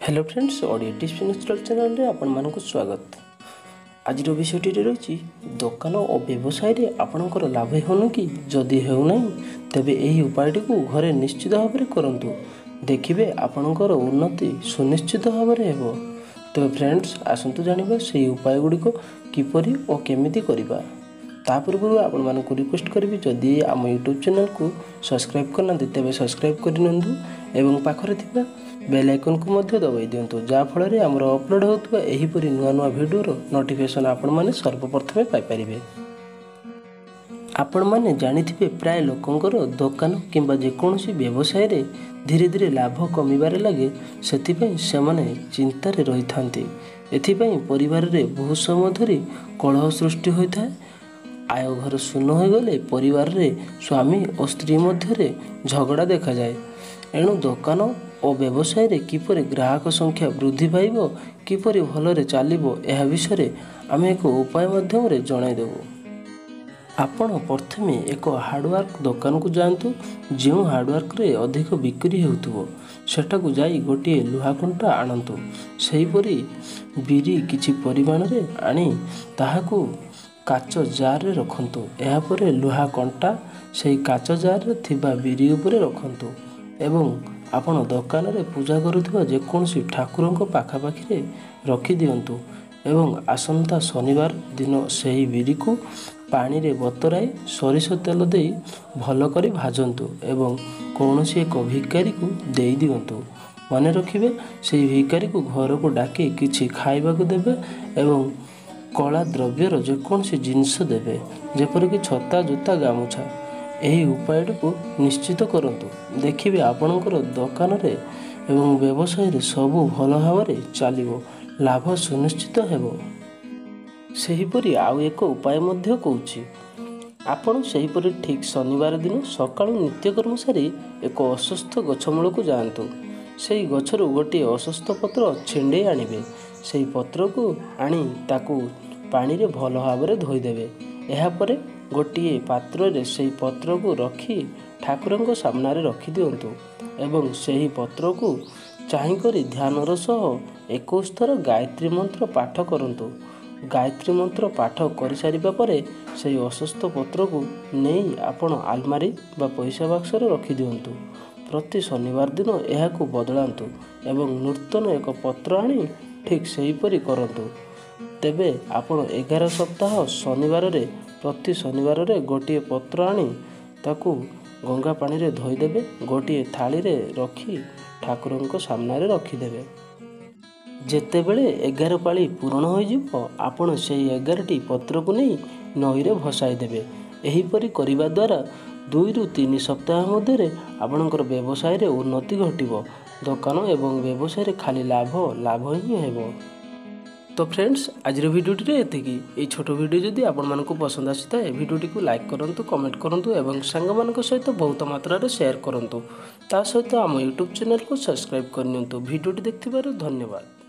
Hello friends Odia tips natural ଚ୍ୟାନେଲ୍ରେ ଆପଣମାନଙ୍କୁ ସ୍ୱାଗତ ଆଜିର ବିଷୟଟିରେ ରହିଛି ଦୋକାନ ଓ ବ୍ୟବସାୟରେ ଆପଣଙ୍କର ଲାଭ ହେଉନି କି? ଯଦି ହେଉନାହିଁ ତେବେ ଏହି ଉପାୟଟିକୁ ଘରେ ନିଶ୍ଚିତ ଭାବରେ କରନ୍ତୁ। ଦେଖିବେ ଆପଣଙ୍କର ଉନ୍ନତି ସୁନିଶ୍ଚିତ ଭାବରେ ହେବ। ତେବେ ଫ୍ରେଣ୍ଡସ୍ ଆସନ୍ତୁ ଜାଣିବା ସେହି ଉପାୟ ଗୁଡ଼ିକ କିପରି ଓ କେମିତି କରିବା। ତା ପୂର୍ବରୁ ଆପଣମାନଙ୍କୁ ରିକ୍ୱେଷ୍ଟ କରିବି ଯଦି ଆମ ୟୁଟ୍ୟୁବ୍ ଚ୍ୟାନେଲ୍କୁ ସବସ୍କ୍ରାଇବ୍ କରିନାହାନ୍ତି ତେବେ ସବସ୍କ୍ରାଇବ୍ କରିନିଅନ୍ତୁ। ଏବଂ ପାଖରେ ଥିବା ବେଲ୍ ଆଇକନ୍କୁ ମଧ୍ୟ ଦବାଇ ଦିଅନ୍ତୁ। ଯାହାଫଳରେ ଆମର ଅପଲୋଡ଼ ହେଉଥିବା ଏହିପରି ନୂଆ ନୂଆ ଭିଡ଼ିଓର ନୋଟିଫିକେସନ୍ ଆପଣମାନେ ସର୍ବପ୍ରଥମେ ପାଇପାରିବେ। ଆପଣମାନେ ଜାଣିଥିବେ ପ୍ରାୟ ଲୋକଙ୍କର ଦୋକାନ କିମ୍ବା ଯେକୌଣସି ବ୍ୟବସାୟରେ ଧୀରେ ଧୀରେ ଲାଭ କମିବାରେ ଲାଗେ ସେଥିପାଇଁ ସେମାନେ ଚିନ୍ତାରେ ରହିଥାନ୍ତି। ଏଥିପାଇଁ ପରିବାରରେ ବହୁତ ସମୟ ଧରି କଳହ ସୃଷ୍ଟି ହୋଇଥାଏ ଆୟ ଘର ଶୂନ ହୋଇଗଲେ ପରିବାରରେ ସ୍ୱାମୀ ଓ ସ୍ତ୍ରୀ ମଧ୍ୟରେ ଝଗଡ଼ା ଦେଖାଯାଏ। ଏଣୁ ଦୋକାନ ଓ ବ୍ୟବସାୟରେ କିପରି ଗ୍ରାହକ ସଂଖ୍ୟା ବୃଦ୍ଧି ପାଇବ କିପରି ଭଲରେ ଚାଲିବ ଏହା ବିଷୟରେ ଆମେ ଏକ ଉପାୟ ମାଧ୍ୟମରେ ଜଣାଇଦେବୁ ଆପଣ ପ୍ରଥମେ ଏକ ହାର୍ଡ଼ୱାର୍କ ଦୋକାନକୁ ଯାଆନ୍ତୁ ଯେଉଁ ହାର୍ଡ଼ୱାର୍କରେ ଅଧିକ ବିକ୍ରି ହେଉଥିବ। ସେଠାକୁ ଯାଇ ଗୋଟିଏ ଲୁହା କଣ୍ଟା ଆଣନ୍ତୁ। ସେହିପରି ବିରି କିଛି ପରିମାଣରେ ଆଣି ତାହାକୁ କାଚ ଜାର୍ରେ ରଖନ୍ତୁ ଏହାପରେ ଲୁହା କଣ୍ଟା ସେହି କାଚ ଜାର୍ରେ ଥିବା ବିରି ଉପରେ ରଖନ୍ତୁ ଏବଂ ଆପଣ ଦୋକାନରେ ପୂଜା କରୁଥିବା ଯେକୌଣସି ଠାକୁରଙ୍କ ପାଖାପାଖିରେ ରଖିଦିଅନ୍ତୁ ଏବଂ ଆସନ୍ତା ଶନିବାର ଦିନ ସେହି ବିରିକୁ ପାଣିରେ ବତରାଇ ସୋରିଷ ତେଲ ଦେଇ ଭଲ କରି ଭାଜନ୍ତୁ ଏବଂ କୌଣସି ଏକ ଭିକାରୀକୁ ଦେଇଦିଅନ୍ତୁ ମନେ ରଖିବେ ସେହି ଭିକାରୀକୁ ଘରକୁ ଡାକି କିଛି ଖାଇବାକୁ ଦେବେ ଏବଂ କଳା ଦ୍ରବ୍ୟର ଯେକୌଣସି ଜିନିଷ ଦେବେ ଯେପରିକି ଛତା ଜୋତା ଗାମୁଛା ଏହି ଉପାୟଟିକୁ ନିଶ୍ଚିତ କରନ୍ତୁ। ଦେଖିବେ ଆପଣଙ୍କର ଦୋକାନରେ ଏବଂ ବ୍ୟବସାୟରେ ସବୁ ଭଲ ଭାବରେ ଚାଲିବ ଲାଭ ସୁନିଶ୍ଚିତ ହେବ। ସେହିପରି ଆଉ ଏକ ଉପାୟ ମଧ୍ୟ କହୁଛି। ଆପଣ ସେହିପରି ଠିକ୍ ଶନିବାର ଦିନ ସକାଳୁ ନିତ୍ୟକର୍ମ ସାରି ଏକ ଅସୁସ୍ଥ ଗଛ ମୂଳକୁ ଯାଆନ୍ତୁ। ସେହି ଗଛରୁ ଗୋଟିଏ ଅସୁସ୍ଥ ପତ୍ର ଛିଣ୍ଡେଇ ଆଣିବେ। ସେହି ପତ୍ରକୁ ଆଣି ତାକୁ ପାଣିରେ ଭଲ ଭାବରେ ଧୋଇଦେବେ। ଏହାପରେ ଗୋଟିଏ ପାତ୍ରରେ ସେହି ପତ୍ରକୁ ରଖି ଠାକୁରଙ୍କ ସାମ୍ନାରେ ରଖିଦିଅନ୍ତୁ ଏବଂ ସେହି ପତ୍ରକୁ ଚାହିଁକରି ଧ୍ୟାନର ସହ ଏକୋଇଶ ଥର ଗାୟତ୍ରୀ ମନ୍ତ୍ର ପାଠ କରନ୍ତୁ। ଗାୟତ୍ରୀ ମନ୍ତ୍ର ପାଠ କରିସାରିବା ପରେ ସେହି ଅସୁସ୍ଥ ପତ୍ରକୁ ନେଇ ଆପଣ ଆଲମାରି ବା ପଇସା ବାକ୍ସରେ ରଖିଦିଅନ୍ତୁ। ପ୍ରତି ଶନିବାର ଦିନ ଏହାକୁ ବଦଳାନ୍ତୁ ଏବଂ ନୂତନ ଏକ ପତ୍ର ଆଣି ଠିକ୍ ସେହିପରି କରନ୍ତୁ। ତେବେ ଆପଣ ଏଗାର ସପ୍ତାହ ଶନିବାରରେ ପ୍ରତି ଶନିବାରରେ ଗୋଟିଏ ପତ୍ର ଆଣି ତାକୁ ଗଙ୍ଗା ପାଣିରେ ଧୋଇଦେବେ ଗୋଟିଏ ଥାଳିରେ ରଖି ଠାକୁରଙ୍କ ସାମ୍ନାରେ ରଖିଦେବେ। ଯେତେବେଳେ ଏଗାର ପାଳି ପୂରଣ ହୋଇଯିବ ଆପଣ ସେହି ଏଗାରଟି ପତ୍ରକୁ ନେଇ ନଈରେ ଭସାଇ ଦେବେ ଏହିପରି କରିବା ଦ୍ୱାରା ଦୁଇରୁ ତିନି ସପ୍ତାହ ମଧ୍ୟରେ ଆପଣଙ୍କର ବ୍ୟବସାୟରେ ଉନ୍ନତି ଘଟିବ। ଦୋକାନ ଏବଂ ବ୍ୟବସାୟରେ ଖାଲି ଲାଭ ଲାଭ ହିଁ ହେବ। ତ ଫ୍ରେଣ୍ଡସ୍ ଆଜିର ଭିଡ଼ିଓଟିରେ ଏତିକି ଏହି ଛୋଟ ଭିଡ଼ିଓ ଯଦି ଆପଣମାନଙ୍କୁ ପସନ୍ଦ ଆସିଥାଏ ଭିଡ଼ିଓଟିକୁ ଲାଇକ୍ କରନ୍ତୁ କମେଣ୍ଟ କରନ୍ତୁ ଏବଂ ସାଙ୍ଗମାନଙ୍କ ସହିତ ବହୁତ ମାତ୍ରାରେ ସେୟାର କରନ୍ତୁ ତା ସହିତ ଆମ ୟୁଟ୍ୟୁବ୍ ଚ୍ୟାନେଲକୁ ସବସ୍କ୍ରାଇବ୍ କରିନିଅନ୍ତୁ ଭିଡ଼ିଓଟି ଦେଖିଥିବାରୁ ଧନ୍ୟବାଦ